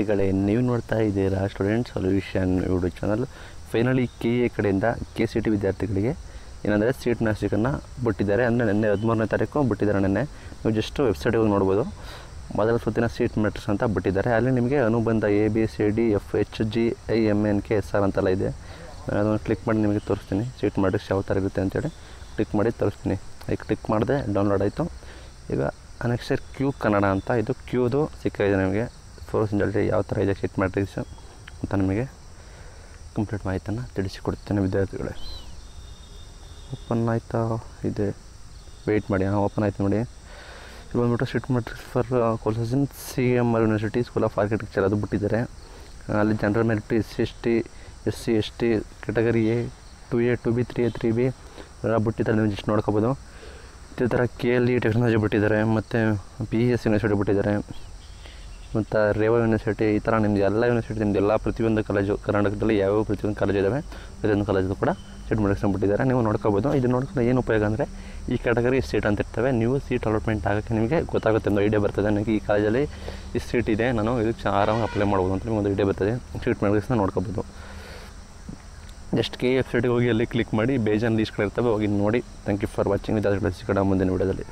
ವಿದ್ಯಾರ್ಥಿಗಳೇ ನೀವು ನೋಡ್ತಾ ಇದ್ದೀರಾ student solution YouTube channel finally K A ಕಡೆಯಿಂದ ಕೆ ಸಿ ಟಿ ವಿದ್ಯಾರ್ಥಿಗಳಿಗೆ ಏನಂದರೆ ಸೀಟ್ ನಾಶಕನ್ನು ಬಿಟ್ಟಿದ್ದಾರೆ. ಅಂದರೆ ನಿನ್ನೆ ಹದಿಮೂರನೇ ತಾರೀಕು ಬಿಟ್ಟಿದ್ದಾರೆ ನಿನ್ನೆ. ನೀವು ಜಸ್ಟ್ ವೆಬ್ಸೈಟಿಗೆ ಹೋಗಿ ನೋಡ್ಬೋದು. ಮೊದಲ ಸುತ್ತಿನ ಸೀಟ್ ಮೆಟ್ರಿಕ್ಸ್ ಅಂತ ಬಿಟ್ಟಿದ್ದಾರೆ. ಅಲ್ಲಿ ನಿಮಗೆ ಅನುಬಂಧ A B C D F H G I M N K S R ಅಂತೆಲ್ಲ ಇದೆ. ನಾನು ಅದನ್ನು ಕ್ಲಿಕ್ ಮಾಡಿ ನಿಮಗೆ ತೋರಿಸ್ತೀನಿ. ಸೀಟ್ ಮೆಟ್ರಿಕ್ಸ್ ಯಾವ ಥರ ಇರುತ್ತೆ ಅಂತೇಳಿ ಕ್ಲಿಕ್ ಮಾಡಿ ತೋರಿಸ್ತೀನಿ. ಈಗ ಕ್ಲಿಕ್ ಮಾಡಿದೆ ಡೌನ್ಲೋಡ್ ಆಯಿತು. ಈಗ ನೆಕ್ಸ್ಟ್ ಕ್ಯೂ ಕನ್ನಡ ಅಂತ. ಇದು ಕ್ಯೂದು ಸಿಕ್ಕಿದೆ ನಿಮಗೆ. ಫೋರ್ಸ್ ಇಂಡಲ್ಟಿ ಯಾವ ಥರ ಇದೆ ಸೀಟ್ ಮ್ಯಾಟ್ರಿಕ್ಸ್ ಅಂತ ನಿಮಗೆ ಕಂಪ್ಲೀಟ್ ಮಾಹಿತಿಯನ್ನು ತಿಳಿಸಿಕೊಡ್ತೇನೆ ವಿದ್ಯಾರ್ಥಿಗಳೇ. ಓಪನ್ ಆಯಿತಾ? ಇದೆ. ವೆಯ್ಟ್ ಮಾಡಿ, ಹಾಂ, ಓಪನ್ ಆಯ್ತು ನೋಡಿ. ಇದು ಬಂದುಬಿಟ್ಟು sheet matrix for courses in C M R university school of architecture ಅದು ಬಿಟ್ಟಿದ್ದಾರೆ. ಅಲ್ಲಿ general merit S C S T, S C S T category A, two A, two B, three A, three B, ಎಲ್ಲ ಬಿಟ್ಟಿದ್ದಾರೆ ನೀವು just ನೋಡ್ಕೋಬೋದು. ಇದೇ ಥರ K L E technology ಬಿಟ್ಟಿದ್ದಾರೆ, ಮತ್ತು ಪಿ ಎಸ್ ಯೂನಿವರ್ಸಿಟಿ ಬಿಟ್ಟಿದ್ದಾರೆ. ಮತ್ತು ರೇವಾ ಯೂನಿವರ್ಸಿಟಿ ಈ ಥರ ನಿಮ್ದು ಎಲ್ಲ ಯೂನಿವರ್ಸಿಟಿ, ನಿಮ್ದು ಎಲ್ಲ ಪ್ರತಿಯೊಂದು ಕಾಲೇಜು ಕರ್ನಾಟಕದಲ್ಲಿ ಯಾವ್ಯಾವ ಪ್ರತಿಯೊಂದು ಕಾಲೇಜ್ ಇದ್ದಾವೆ ಪ್ರತಿಯೊಂದು ಕಾಲೇಜು ಕೂಡ ಸೀಟ್ ಮಾಡಿಸ್ಕೊಂಡ್ಬಿಟ್ಟಿದ್ದಾರೆ ಬಿಟ್ಟಿದ್ದಾರೆ ನೀವು ನೋಡ್ಕೋಬೋದು. ಇದು ನೋಡ್ಕೊಂಡು ಏನು ಉಪಯೋಗ ಅಂದರೆ ಈ ಕ್ಯಾಟಗರಿ ಸೀಟ್ ಅಂತ ಇರ್ತವೆ. ನೀವು ಸೀಟ್ ಅಲಾಟ್ಮೆಂಟ್ ಆಗೋಕ್ಕೆ ನಿಮಗೆ ಗೊತ್ತಾಗುತ್ತೆ ಒಂದು ಐಡಿಯಾ ಬರ್ತದೆ. ನನಗೆ ಈ ಕಾಲೇಜಲ್ಲಿ ಈ ಸೀಟ್ ಇದೆ. ನಾನು ಇದಕ್ಕೆ ಆರಾಮಾಗಿ ಅಪ್ಲೈ ಮಾಡ್ಬೋದು ಅಂತ ನಿಮಗೆ ಒಂದು ಐಡಿಯಾ ಬರ್ತದೆ. ಸೀಟ್ ಮೆಡಿಕ್ಸ್ನ ನೋಡ್ಕೋಬೋದು. ಜಸ್ಟ್ ಕೆ ವೆಬ್ಸೈಟ್ಗೆ ಹೋಗಿ ಅಲ್ಲಿ ಕ್ಲಿಕ್ ಮಾಡಿ ಬೇಜಾನ್ ಲೀಸ್ಟ್ ಕಡೆ ಇರ್ತವೆ ಹೋಗಿ ನೋಡಿ. ಥ್ಯಾಂಕ್ ಯು ಫಾರ್ ವಾಚಿಂಗ್ ವಿದ್ಯಾರ್ಥಿಗಳ ಸಿಗೋಣ ಮುಂದಿನ ವಿಡಿಯೋದಲ್ಲಿ.